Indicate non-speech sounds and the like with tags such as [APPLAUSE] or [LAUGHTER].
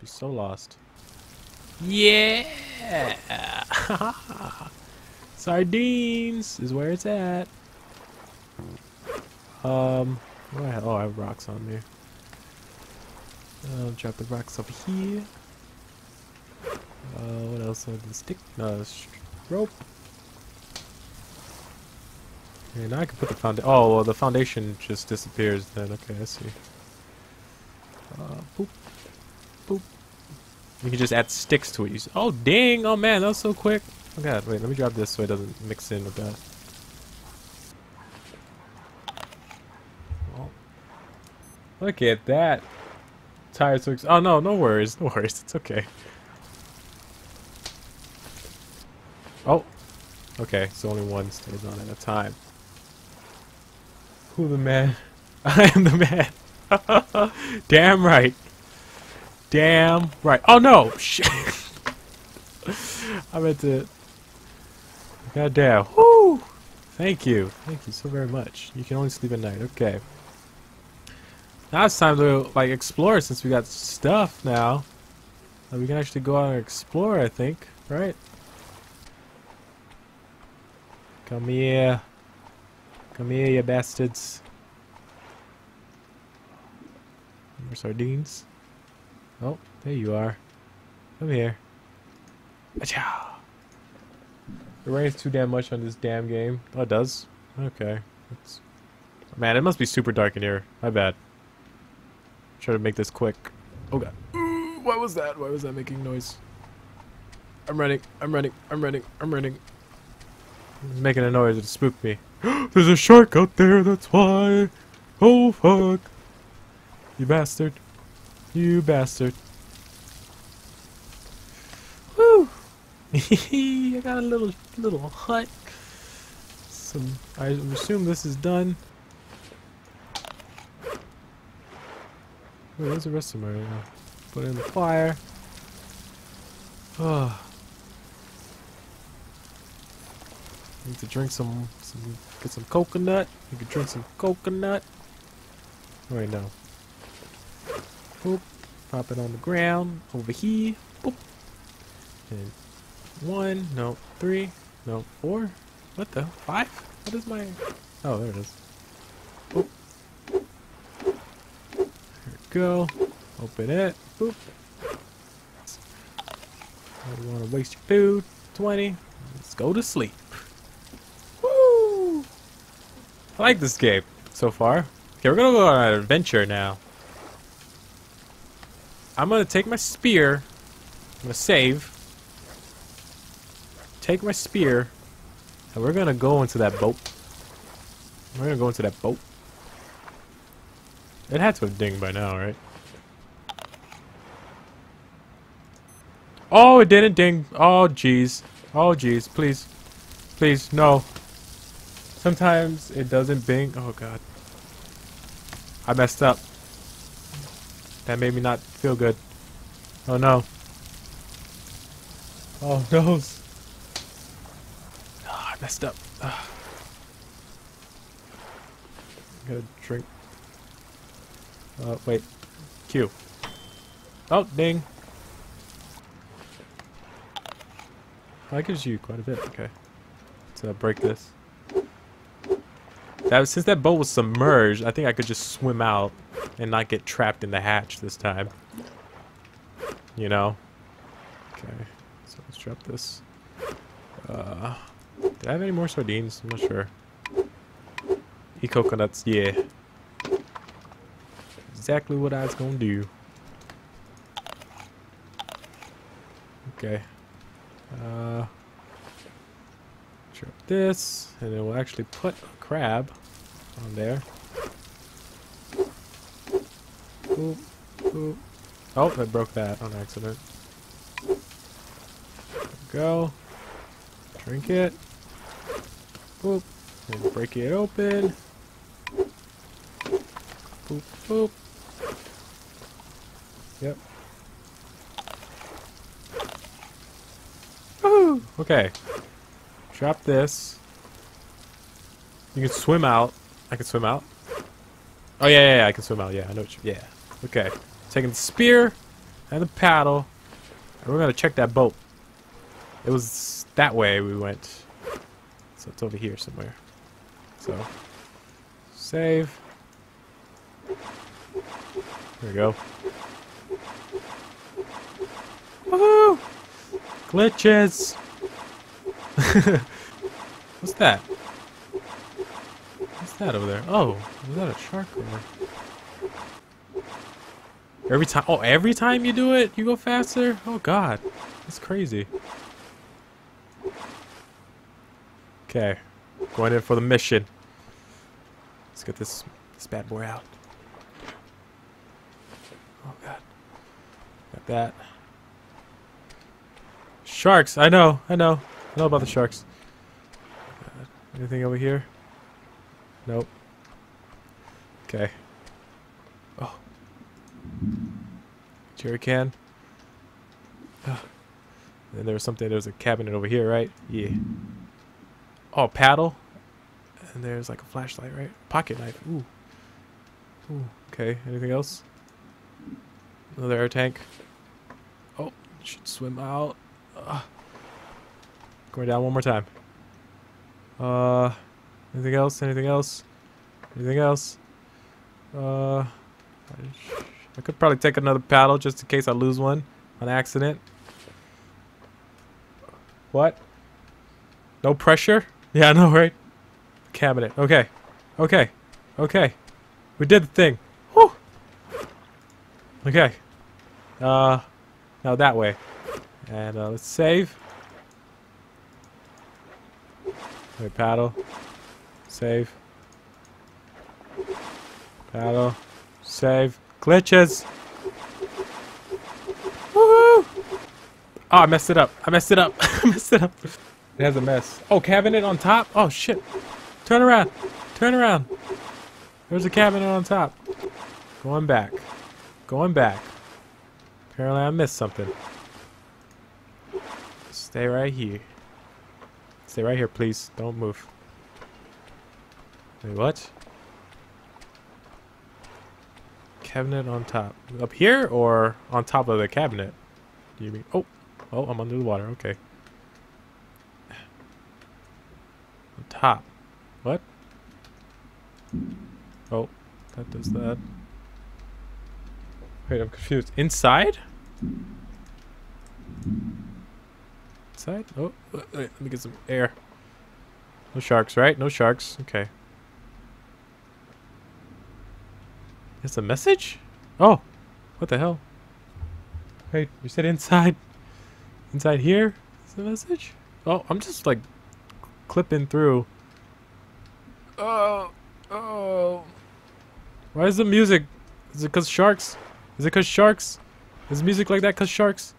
Be so lost. Yeah! [LAUGHS] Sardines is where it's at. Um, what I, oh, I have rocks on me. I'll drop the rocks over here. Uh, what else? Uh, the stick? No, rope. And I can put the foundation. Oh, well, the foundation just disappears then. Okay, I see. Uh, boop. Boop. You can just add sticks to it. You see. Oh, dang! Oh, man, that was so quick. Oh, God. Wait, let me drop this so it doesn't mix in with that. Oh. Look at that. Tires so Oh, no, no worries. No worries. It's okay. Oh. Okay, so only one stays on at a time. Who the man? [LAUGHS] I am the man. [LAUGHS] Damn right. Damn right. Oh no! Shit. [LAUGHS] I meant to. God damn. Whoo! Thank you. Thank you so very much. You can only sleep at night. Okay. Now it's time to like explore since we got stuff now. Uh, we can actually go out and explore, I think. Right? Come here. Come here, you bastards. More sardines. Oh, there you are. Come here. Achoo! It rains too damn much on this damn game. Oh, it does? Okay. It's... Man, it must be super dark in here. My bad. Try to make this quick. Oh god. what was that? Why was that making noise? I'm running. I'm running. I'm running. I'm running. It's making a noise. It spooked me. [GASPS] There's a shark out there, that's why. Oh, fuck. You bastard. You bastard. Woo! [LAUGHS] I got a little little hut. Some I assume this is done. where's the rest of my uh, put in the fire. Oh. Need to drink some, some get some coconut. You can drink some coconut. Right now. Boop. Pop it on the ground. Over here. Boop. And one. No. Three. No. Four. What the? Five? What is my... Oh, there it is. Boop. There we go. Open it. Boop. I don't want to waste your food. 20. Let's go to sleep. Woo! I like this game so far. Okay, we're gonna go on an adventure now. I'm gonna take my spear. I'm gonna save. Take my spear. And we're gonna go into that boat. We're gonna go into that boat. It had to have dinged by now, right? Oh, it didn't ding. Oh, jeez. Oh, jeez. Please. Please, no. Sometimes it doesn't bing. Oh god. I messed up. That made me not feel good. Oh no. Oh [LAUGHS] no. Oh, I messed up. Oh. Gotta drink. Oh, wait. Q. Oh, ding. That gives you quite a bit. Okay. Uh, break this. That since that boat was submerged, I think I could just swim out and not get trapped in the hatch this time. You know? Okay. So let's drop this. Uh, do I have any more sardines? I'm not sure. E coconuts, yeah. Exactly what I was gonna do. Okay. Uh, drop this, and then we'll actually put a crab on there. Oh, I broke that on accident. go. Drink it. Boop. And break it open. Boop, boop. Yep. Woo! Okay. Drop this. You can swim out. I can swim out. Oh yeah, yeah, yeah, I can swim out. Yeah, I know. What you, yeah. Okay. Taking the spear. and the paddle. And we're gonna check that boat. It was that way we went. So it's over here somewhere. So save. There we go. Woohoo! Glitches! [LAUGHS] What's that? What's that over there? Oh, was that a shark or... Every time, oh, every time you do it, you go faster? Oh god, that's crazy. Okay, going in for the mission. Let's get this, this bad boy out. Oh god. Got that. Sharks, I know, I know. I know about the sharks. Uh, anything over here? Nope. Okay. Oh. Jerry can. Oh. [SIGHS] And there was something, there was a cabinet over here, right? Yeah. Oh, paddle. And there's like a flashlight, right? Pocket knife. Ooh. Ooh. Okay, anything else? Another air tank. Oh, should swim out. Going down one more time. Uh, anything else? Anything else? Anything else? Uh, I could probably take another paddle just in case I lose one on accident. What? No pressure? Yeah, I know, right? Cabinet. Okay. Okay. Okay. We did the thing. Whew. Okay. Uh, now that way. And uh, let's save. Wait, paddle. Save. Paddle. Save. Glitches! Woohoo! Oh, I messed it up. I messed it up. [LAUGHS] I messed it up. It has a mess. Oh, cabinet on top? Oh, shit. Turn around. Turn around. There's a cabinet on top. Going back. Going back. Apparently I missed something. Stay right here. Stay right here, please. Don't move. Wait, what? Cabinet on top. Up here or on top of the cabinet? You mean? Oh, oh, I'm under the water. Okay. On top. What? Oh, that does that. Wait, I'm confused. Inside? Side? Oh, wait, let me get some air. No sharks, right? No sharks. Okay. It's a message? Oh, what the hell? Wait, you said inside? Inside here? Is the message? Oh, I'm just like clipping through. Oh, oh. Why is the music? Is it because sharks? Is it because sharks? Is music like that because sharks?